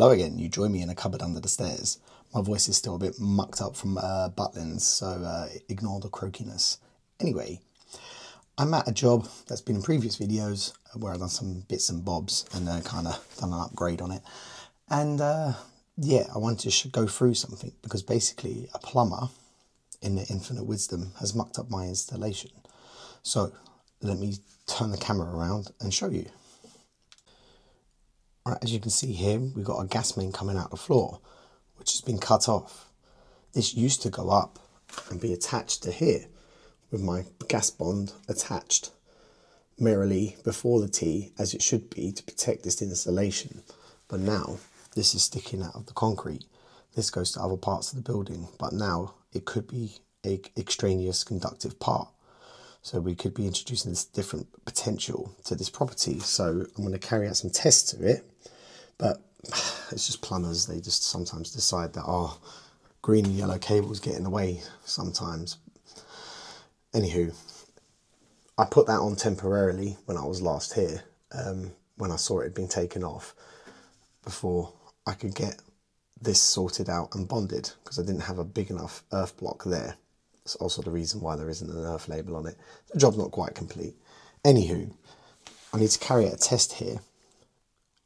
Hello again, you join me in a cupboard under the stairs. My voice is still a bit mucked up from uh, Butlins, so uh, ignore the croakiness. Anyway, I'm at a job that's been in previous videos where I've done some bits and bobs and uh, kind of done an upgrade on it. And uh, yeah, I wanted to go through something because basically a plumber in the infinite wisdom has mucked up my installation. So let me turn the camera around and show you. Right, as you can see here, we've got a gas main coming out the floor, which has been cut off. This used to go up and be attached to here with my gas bond attached merrily before the T as it should be to protect this installation. But now this is sticking out of the concrete. This goes to other parts of the building, but now it could be a extraneous conductive part. So we could be introducing this different potential to this property. So I'm going to carry out some tests of it, but it's just plumbers. They just sometimes decide that, oh, green and yellow cables get in the way sometimes. Anywho, I put that on temporarily when I was last here, um, when I saw it had been taken off, before I could get this sorted out and bonded because I didn't have a big enough earth block there. That's also the reason why there isn't an earth label on it. The job's not quite complete. Anywho, I need to carry out a test here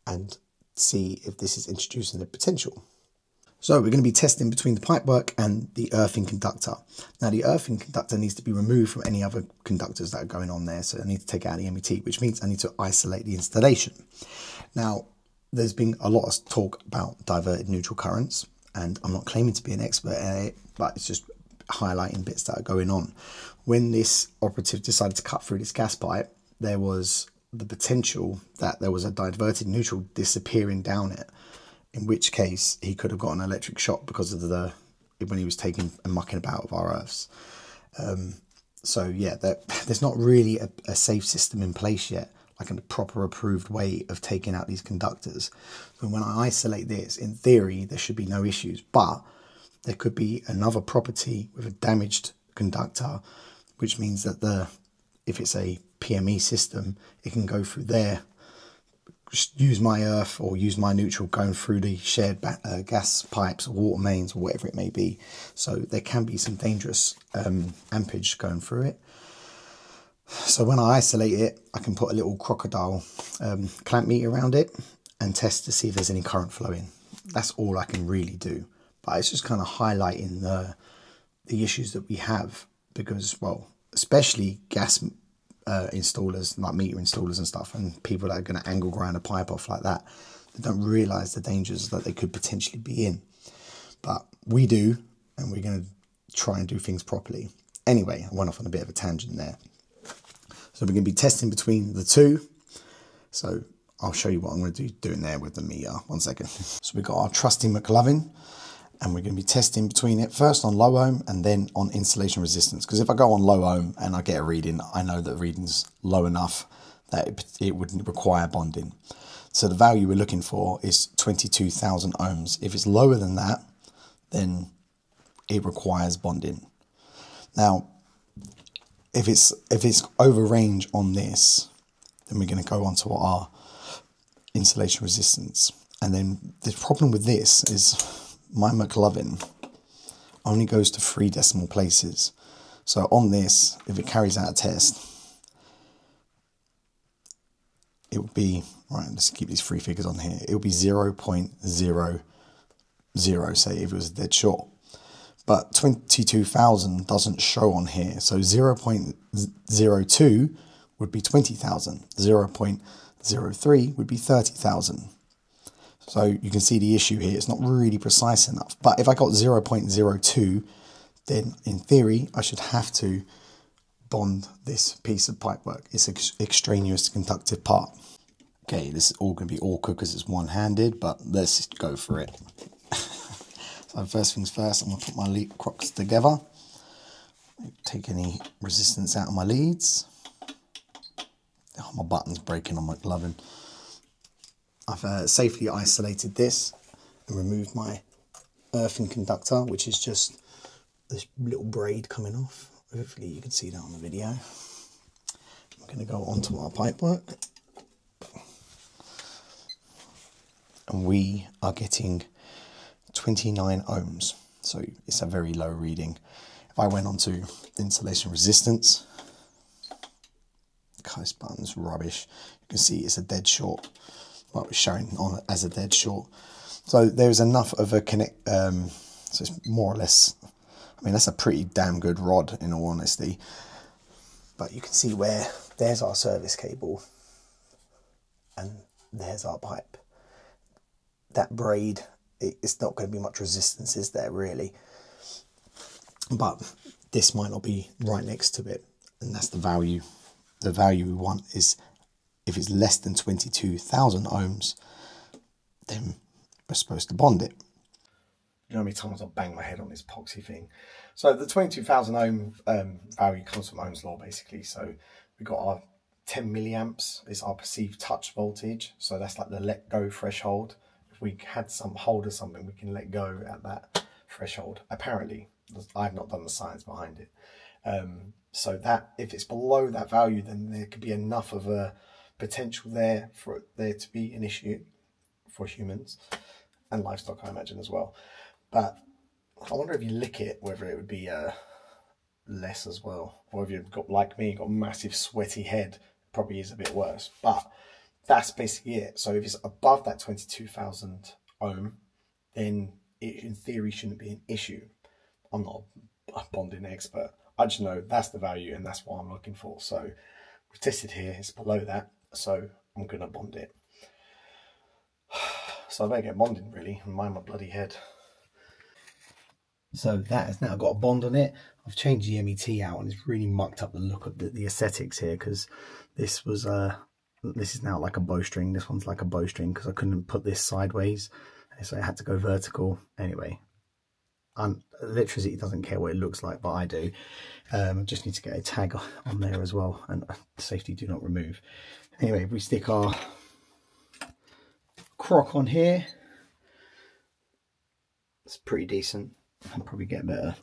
and see if this is introducing the potential. So we're going to be testing between the pipework and the earthing conductor. Now the earthing conductor needs to be removed from any other conductors that are going on there. So I need to take out the MET, which means I need to isolate the installation. Now there's been a lot of talk about diverted neutral currents and I'm not claiming to be an expert in it, but it's just highlighting bits that are going on. When this operative decided to cut through this gas pipe, there was the potential that there was a diverted neutral disappearing down it, in which case he could have got an electric shock because of the when he was taking and mucking about with our earths. Um, so yeah, there, there's not really a, a safe system in place yet like a proper approved way of taking out these conductors. When I isolate this, in theory, there should be no issues, but there could be another property with a damaged conductor, which means that the if it's a PME system, it can go through there, use my earth or use my neutral going through the shared uh, gas pipes water mains or whatever it may be. So there can be some dangerous um, ampage going through it. So when I isolate it, I can put a little crocodile um, clamp meter around it and test to see if there's any current flowing. That's all I can really do. But it's just kind of highlighting the, the issues that we have because, well, especially gas uh, installers, like meter installers and stuff, and people that are going to angle grind a pipe off like that, they don't realise the dangers that they could potentially be in. But we do, and we're going to try and do things properly. Anyway, I went off on a bit of a tangent there. So we're going to be testing between the two. So I'll show you what I'm going to do doing there with the meter. One second. So we've got our trusty McLovin and we're going to be testing between it first on low ohm and then on insulation resistance. Because if I go on low ohm and I get a reading, I know that the reading's low enough that it, it would require bonding. So the value we're looking for is 22,000 ohms. If it's lower than that, then it requires bonding. Now, if it's if it's over range on this, then we're going to go on to our insulation resistance. And then the problem with this is my McLovin only goes to three decimal places. So on this, if it carries out a test, it would be, right, let's keep these three figures on here. It would be 0 0.00, say if it was dead short but 22,000 doesn't show on here. So 0 0.02 would be 20,000, 0 0.03 would be 30,000. So you can see the issue here, it's not really precise enough. But if I got 0 0.02, then in theory, I should have to bond this piece of pipework. It's an extraneous conductive part. Okay, this is all going to be awkward because it's one-handed, but let's go for it. So first things first, I'm going to put my lead crocs together. Take any resistance out of my leads. Oh, my button's breaking on my gloving. I've uh, safely isolated this and removed my earthing conductor, which is just this little braid coming off. Hopefully you can see that on the video. I'm going to go onto our pipework. and we are getting 29 ohms. So it's a very low reading. If I went on to insulation resistance, coast button's rubbish. You can see it's a dead short. Well, it's showing on as a dead short. So there's enough of a connect. Um, so it's more or less. I mean, that's a pretty damn good rod, in all honesty. But you can see where there's our service cable, and there's our pipe. That braid, it's not going to be much resistance, is there really? But this might not be right next to it, and that's the value. The value we want is if it's less than 22,000 ohms, then we're supposed to bond it. You know how many times I've banged my head on this epoxy thing. So the 22,000 ohm um, value comes from Ohm's law basically. So we've got our 10 milliamps is our perceived touch voltage. So that's like the let go threshold. If we had some hold of something, we can let go at that threshold. Apparently, I've not done the science behind it. Um, so that if it's below that value, then there could be enough of a potential there for there to be an issue for humans and livestock, I imagine as well. But I wonder if you lick it, whether it would be uh, less as well, or if you've got like me, got a massive sweaty head, probably is a bit worse. But that's basically it. So if it's above that twenty-two thousand ohm, then it in theory shouldn't be an issue. I'm not a bonding expert. I just know that's the value and that's what I'm looking for. So we've tested here, it's below that, so I'm gonna bond it. So I better get bonding really and mind my bloody head. So that has now got a bond on it. I've changed the MET out and it's really mucked up the look of the, the aesthetics here because this was uh this is now like a bowstring. This one's like a bowstring because I couldn't put this sideways. So I had to go vertical. Anyway, electricity doesn't care what it looks like, but I do. Um, just need to get a tag on there as well and safety do not remove. Anyway, we stick our crock on here. It's pretty decent. I'll probably get better.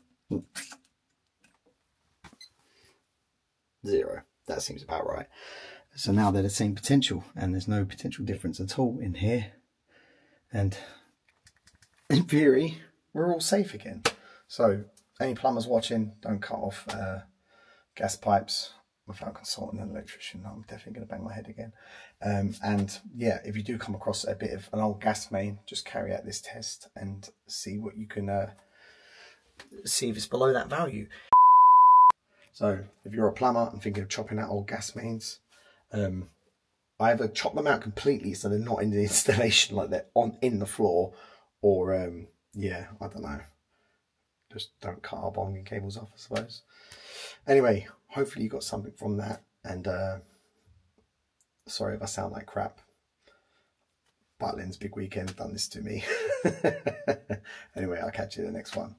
Zero. That seems about right. So now they're the same potential and there's no potential difference at all in here. And in theory, we're all safe again. So any plumbers watching, don't cut off uh, gas pipes without consulting an electrician. I'm definitely going to bang my head again. Um, and yeah, if you do come across a bit of an old gas main, just carry out this test and see what you can uh, see if it's below that value. So if you're a plumber and thinking of chopping out old gas mains, um, I either chop them out completely so they're not in the installation, like they're on in the floor, or um, yeah, I don't know. Just don't cut our bonding cables off, I suppose. Anyway, hopefully you got something from that. And uh, sorry if I sound like crap. Butlins big weekend done this to me. anyway, I'll catch you in the next one.